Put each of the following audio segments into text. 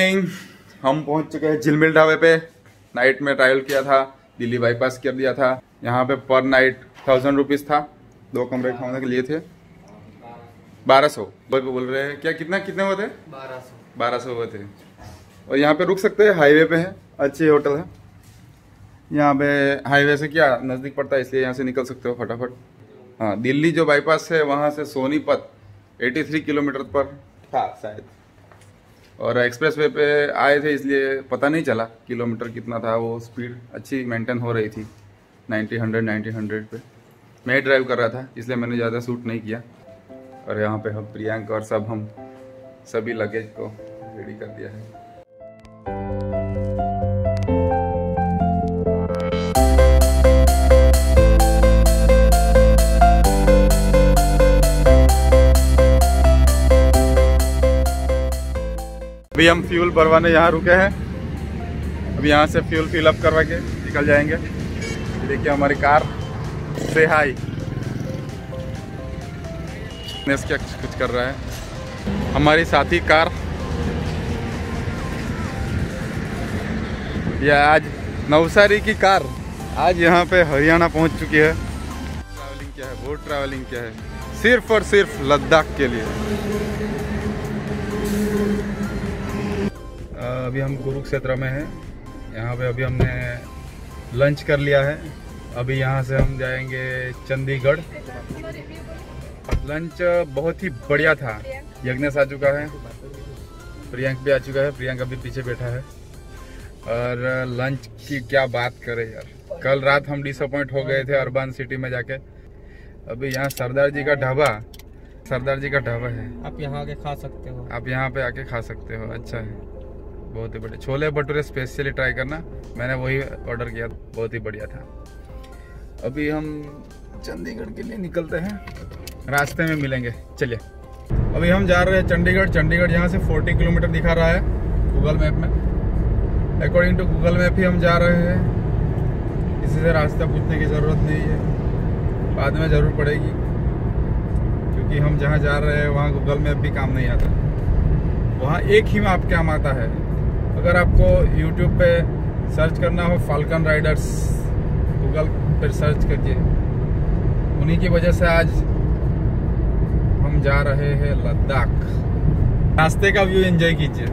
Morning हम पहुँच चुके हैं झिलमिल ढाबे पे। नाइट में ट्रायल किया था दिल्ली बाईपास कर दिया था। यहाँ पे पर नाइट थाउज़ेंड रुपीज़ था। दो कमरे खाने के लिए थे। बारह सौ। बोल रहे हैं क्या कितना कितने हुए थे? बारह सौ। बारह सौ हुए थे। और यहाँ पे रुक सकते हैं हाईवे पे है। अच्छी होटल है। यहाँ पे हाईवे से क्या नज़दीक पड़ता है इसलिए यहाँ से निकल सकते हो फटाफट। हाँ दिल्ली जो बाईपास है वहाँ से सोनीपत 83 किलोमीटर पर था शायद। और एक्सप्रेस वे पे आए थे, इसलिए पता नहीं चला किलोमीटर कितना था, वो स्पीड अच्छी मेंटेन हो रही थी 90 100 90 100 पे। मैं ड्राइव कर रहा था, इसलिए मैंने ज़्यादा सूट नहीं किया। और यहाँ पे हम प्रियंका और सब, हम सभी लगेज को रेडी कर दिया है। अभी हम फ्यूल भरवाने यहाँ रुके हैं। अभी यहाँ से फ्यूल फिल अप करवा के निकल जाएँगे। देखिए हमारी कार। से हाई क्या कुछ कर रहा है। हमारी साथी कार। यह आज नवसारी की कार। आज यहाँ पे हरियाणा पहुँच चुकी है। ट्रैवलिंग क्या है? बहुत ट्रैवलिंग क्या है? सिर्फ़ और सिर्फ़ लद्दाख के लिए। अभी हम कुरुक्षेत्र में हैं। यहाँ पे अभी हमने लंच कर लिया है। अभी यहाँ से हम जाएँगे चंडीगढ़। लंच बहुत ही बढ़िया था। यज्ञेश आ चुका है। प्रियंक भी आ चुका है। प्रियंक अभी पीछे बैठा है। और लंच की क्या बात करें यार। कल रात हम डिसअपॉइंट हो गए थे अर्बन सिटी में जाके। अभी यहाँ सरदार जी का ढाबा। सरदार जी का ढाबा है। आप यहाँ आके खा सकते हो। आप यहाँ पे आके खा सकते हो। अच्छा है। बहुत ही बढ़िया। छोले भटूरे स्पेशली ट्राई करना। मैंने वही ऑर्डर किया, बहुत ही बढ़िया था। अभी हम चंडीगढ़ के लिए निकलते हैं। रास्ते में मिलेंगे। चलिए। अभी हम जा रहे हैं चंडीगढ़। चंडीगढ़ यहाँ से 40 किलोमीटर दिखा रहा है गूगल मैप में। अकॉर्डिंग टू गूगल मैप ही हम जा रहे हैं। किसी से रास्ता पूछने की ज़रूरत नहीं है। बाद में ज़रूर पड़ेगी। क्योंकि हम जहाँ जा रहे हैं, वहाँ गूगल मैप भी काम नहीं आता। वहाँ एक ही मैप काम आता है। अगर आपको YouTube पे सर्च करना हो फाल्कन राइडर्स गूगल पर सर्च करिए। उन्हीं की वजह से आज हम जा रहे हैं लद्दाख। रास्ते का व्यू एंजॉय कीजिए।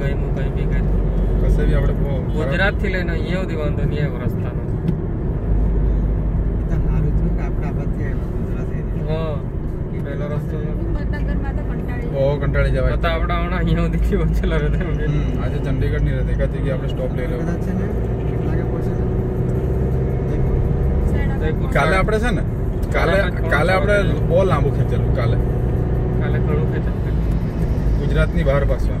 એટલું અને ગયમું કઈ બી કઈ કશે બી આપણે બહુ ગુજરાત થી લઈને અહીંયા સુધી વાંધો નહીં આવ્યો રસ્તાનો હા પહેલો રસ્તો બહુ કંટાળી જવાય તો આપડા હમણાં અહીંયા સુધી પહોંચેલા રહેતા હમ, આજે ચંડીગઢ ની રહેતી એકાદ જગ્યાએ આપણે સ્ટોપ લઈ લેવું કાલે આપણે છે ને કાલે કાલે આપણે બહુ લાંબુ ખેંચેલું કાલે કાલે ઘણું ખેંચાય ગુજરાતની બહાર પાછું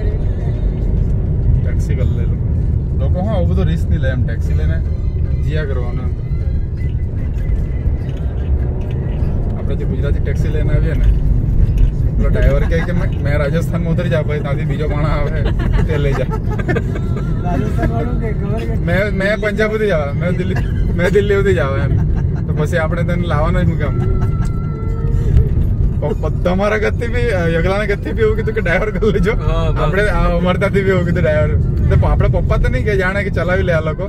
ટેક્સી કરી લે લોકો હા આવું બધું રિસ્ક નહીં લે એમ ટેક્સી લઈને જીયા કરવાનું એમ. આપણે જે ગુજરાતી ટેક્સી લઈને આવીએ ને પેલો ડ્રાઈવર કહે કે મેં મેં રાજસ્થાનમાં ઉતરી જા ભાઈ ત્યાંથી બીજો માણસ આવે તે લઈ જા મેં મેં પંજાબ સુધી જવા મેં દિલ્હી મેં દિલ્હી સુધી જવા એમ તો પછી આપણે તેને લાવવાનો જ કામ તમારા ગતિ બી યગલાના ગતિ બી એવું કીધું કે ડ્રાઈવર કરી લેજો હા, બસ. આપણે આ અમરતાથી બી એવું કીધું ડ્રાઈવર ಪಾಪಡ ಕೊಪ್ಪತ್ತನಿಗೆ ಜಾಣಕ್ಕೆ ಚಲವಿಲ್ಲ ಎಲ್ಲಕ್ಕೂ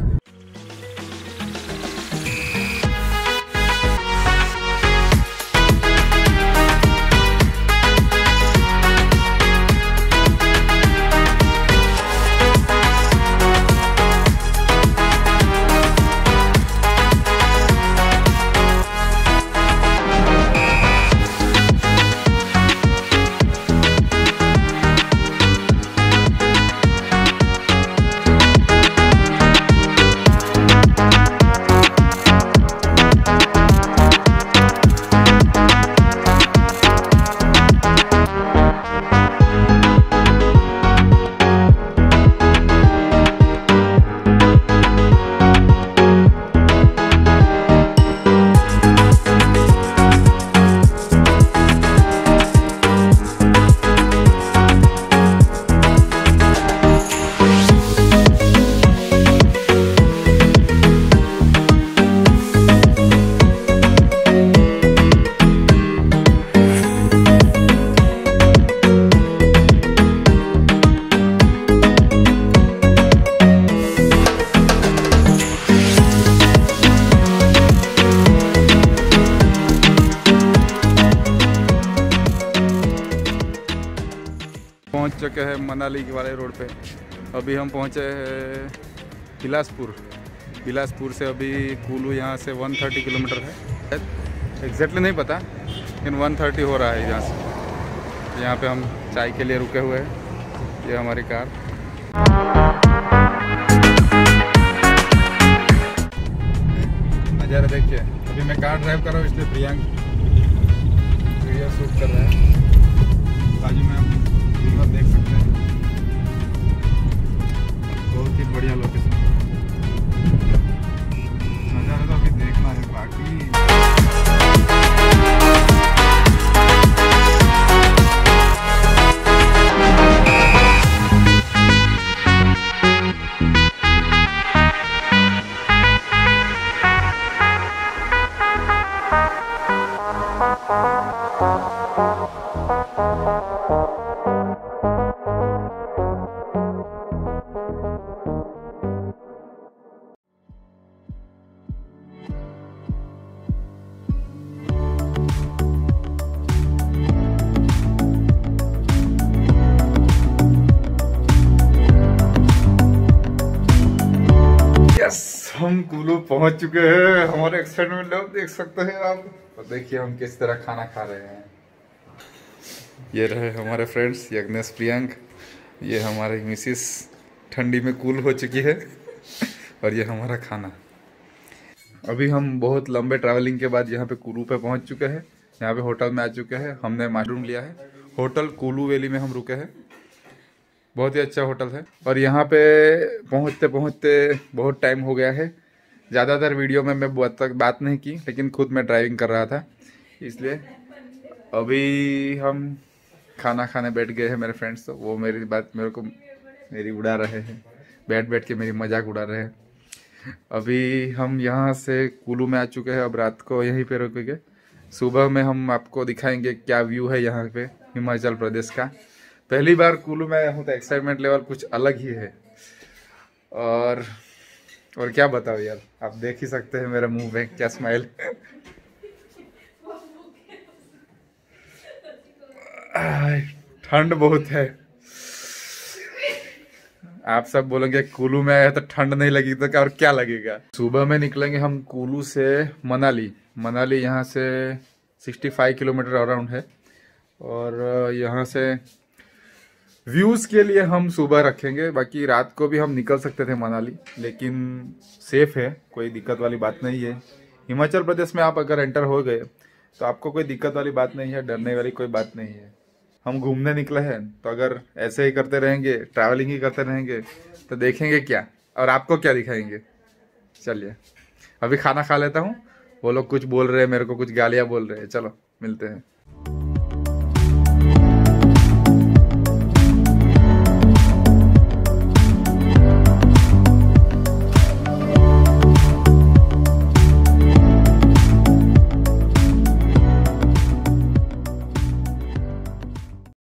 चुके हैं मनाली वाले रोड पे। अभी हम पहुँचे हैं बिलासपुर। बिलासपुर से अभी कुल्लू यहाँ से 130 किलोमीटर है। एग्जैक्टली नहीं पता, लेकिन 130 हो रहा है यहाँ से। यहाँ पे हम चाय के लिए रुके हुए हैं। ये हमारी कार। नज़ारा देखिए। अभी मैं कार ड्राइव कर रहा हूँ, इसलिए प्रियांक शूट कर रहा है। बाजू में हम रिवर देख सकते हैं। बहुत ही बढ़िया लोकेशन नज़ारा तो अभी देखना है बाकी यस हम कुल्लू पहुँच चुके हैं। हमारे एक्साइटमेंट लेवल देख सकते हैं आप। और देखिए हम किस तरह खाना खा रहे हैं। ये रहे हमारे फ्रेंड्स यज्ञेश प्रियंक। ये हमारे मिसिस ठंडी में कूल हो चुकी है। और ये हमारा खाना। अभी हम बहुत लंबे ट्रैवलिंग के बाद यहाँ पे कुल्लू पे पहुँच चुके हैं। यहाँ पे होटल में आ चुके हैं। हमने माशरूम लिया है। होटल कुल्लू वैली में हम रुके हैं। बहुत ही अच्छा होटल है। और यहाँ पे पहुँचते पहुँचते बहुत टाइम हो गया है। ज़्यादातर वीडियो में मैं बहुत तक बात नहीं की, लेकिन खुद मैं ड्राइविंग कर रहा था। इसलिए अभी हम खाना खाने बैठ गए हैं मेरे फ्रेंड्स तो वो मेरी बात मेरे को मेरी उड़ा रहे हैं। बैठ बैठ के मेरी मज़ाक उड़ा रहे हैं। अभी हम यहाँ से कुल्लू में आ चुके हैं, अब रात को यहीं पे रुकेंगे। सुबह में हम आपको दिखाएँगे क्या व्यू है यहाँ पे हिमाचल प्रदेश का। पहली बार कुल्लू में आया हूँ तो एक्साइटमेंट लेवल कुछ अलग ही है। और और क्या बताओ यार, आप देख ही सकते हैं मेरे मुँह में क्या स्माइल ठंड बहुत है। आप सब बोलेंगे कुल्लू में आया तो ठंड नहीं लगी तो और क्या लगेगा? सुबह में निकलेंगे हम कुल्लू से मनाली। मनाली यहाँ से 65 किलोमीटर अराउंड है। और, यहाँ से व्यूज़ के लिए हम सुबह रखेंगे, बाकी रात को भी हम निकल सकते थे मनाली, लेकिन सेफ़ है, कोई दिक्कत वाली बात नहीं है। हिमाचल प्रदेश में आप अगर एंटर हो गए तो आपको कोई दिक्कत वाली बात नहीं है, डरने वाली कोई बात नहीं है। हम घूमने निकले हैं तो अगर ऐसे ही करते रहेंगे ट्रैवलिंग ही करते रहेंगे तो देखेंगे क्या, और आपको क्या दिखाएँगे? चलिए, अभी खाना खा लेता हूँ, वो लोग कुछ बोल रहे हैं, मेरे को कुछ गालियाँ बोल रहे हैं, चलो, मिलते हैं।